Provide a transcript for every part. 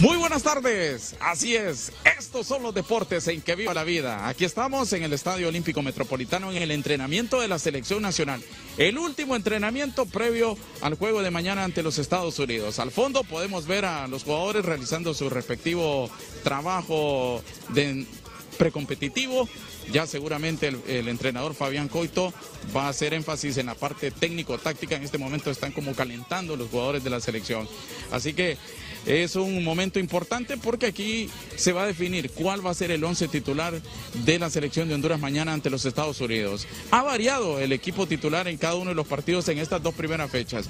Muy buenas tardes, así es, estos son los deportes en que viva la vida. Aquí estamos en el Estadio Olímpico Metropolitano en el entrenamiento de la selección nacional. El último entrenamiento previo al juego de mañana ante los Estados Unidos. Al fondo podemos ver a los jugadores realizando su respectivo trabajo de precompetitivo. Ya seguramente el, el, entrenador Fabián Coito va a hacer énfasis en la parte técnico-táctica. En este momento están como calentando los jugadores de la selección. Así que es un momento importante porque aquí se va a definir cuál va a ser el once titular de la selección de Honduras mañana ante los Estados Unidos. Ha variado el equipo titular en cada uno de los partidos en estas dos primeras fechas.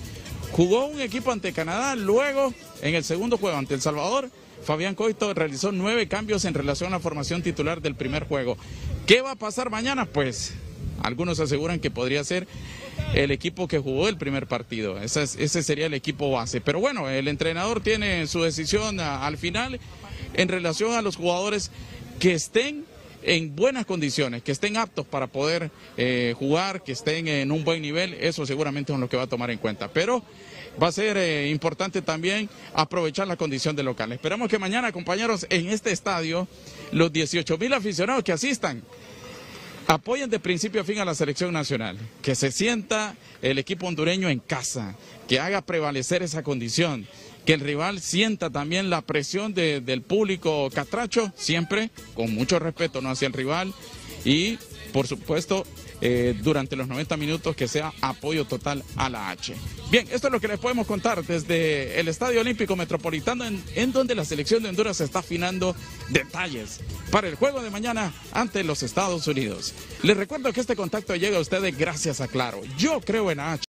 Jugó un equipo ante Canadá, luego en el segundo juego ante El Salvador Fabián Coito realizó nueve cambios en relación a la formación titular del primer juego. ¿Qué va a pasar mañana? Pues algunos aseguran que podría ser el equipo que jugó el primer partido. Ese, es, ese sería el equipo base. Pero bueno, el entrenador tiene su decisión al final en relación a los jugadores que estén en buenas condiciones, que estén aptos para poder eh, jugar, que estén en un buen nivel, eso seguramente es lo que va a tomar en cuenta. Pero va a ser eh, importante también aprovechar la condición de local. Esperamos que mañana, compañeros, en este estadio, los 18 mil aficionados que asistan, apoyen de principio a fin a la selección nacional, que se sienta el equipo hondureño en casa, que haga prevalecer esa condición, que el rival sienta también la presión de, del público catracho, siempre con mucho respeto ¿no? hacia el rival y por supuesto eh, durante los 90 minutos que sea apoyo total a la H. Bien, esto es lo que les podemos contar desde el Estadio Olímpico Metropolitano en, en donde la selección de Honduras está afinando detalles para el juego de mañana ante los Estados Unidos. Les recuerdo que este contacto llega a ustedes gracias a Claro. Yo creo en H.